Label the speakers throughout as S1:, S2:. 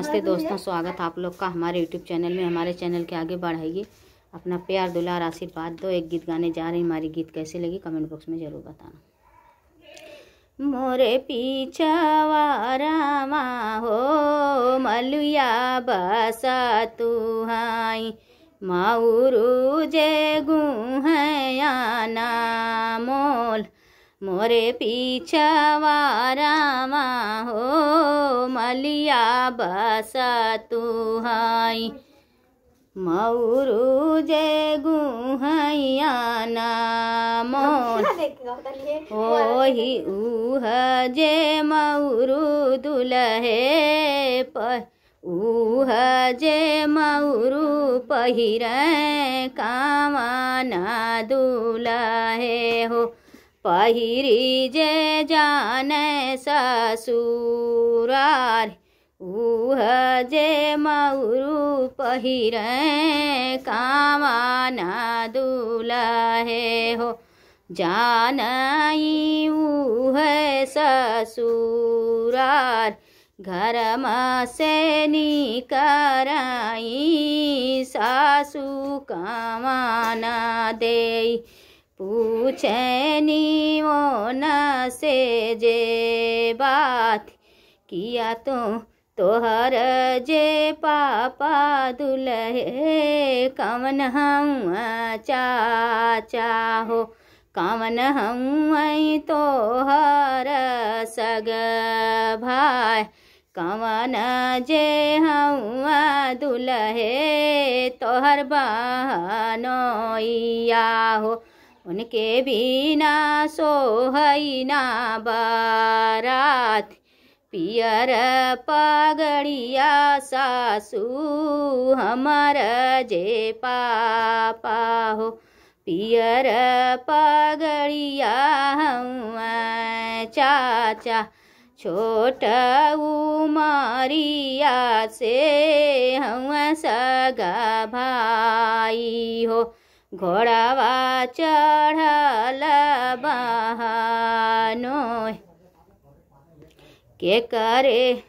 S1: नमस्ते दोस्तों स्वागत आप लोग का हमारे यूट्यूब चैनल में। हमारे चैनल के आगे बढ़ाइए। अपना प्यार दुलार आशीर्वाद दो। एक गीत गाने जा रही हमारी गीत कैसे लगी कमेंट बॉक्स में ज़रूर बताना। मोरे पीछवा रामा हो मलुया बसा तू हाई। माउरू जे गुहयाना मोल मोरे पीछवा रामा हो मलिया बसा तू हाई। मऊरू जे गुहयाना मोल ओही उह जे मऊरू दुलहे प उह जे मऊरू पहिरे कामना दुलहे हो। पहिरी जे जाने ससुरार उह जे मऊरू पहिरे कामाना दुलहे हो। जानई उह ससुरार घर से निकराई सासू कमाना दे पूछनी न से जे बात, किया तो तोहर जे पापा दुल्हे कवन हम चाचा हो कवन हम तोहर सग भाई कवन जे हम दुल्हे, तोहर बहनोइया हो। उनके बिना सोहैना बारात। पियर पगड़िया सासू हमर जे पापा हो। पियर पगड़िया हम चाचा, छोट उमरिया से हम सगा भाई हो। घोड़ावा चढ़ल बहानो। के करे?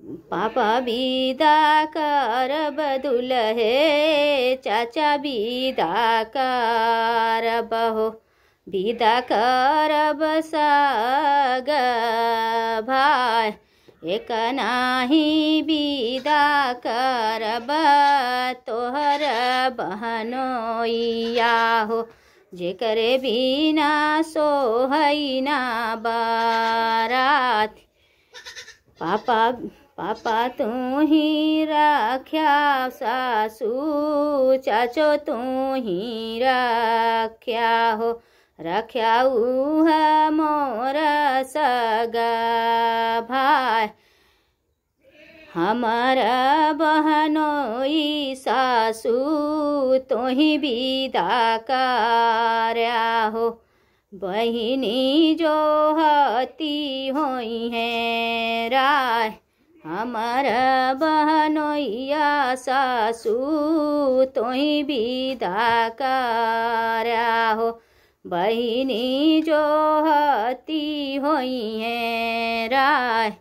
S1: पापा विदा कर, बदुल हे चाचा विदा कर, बहो विदा करब सग भाई। एक नाही विदा करब, तोहर बहनोइया हो जेकरे बिना सोहैना बारात। पापा पापा तू ही रख्या सासू, चाचो तू ही रख्या हो रख्या उह मोर सगा भाई हमार बहनोई सासू तो ही विदा कार्या हो। बहिनी जो हती है राय। हमार बहनोइया सासू तो ही विदा कार्या हो। बहिनी जो हती हुई है राय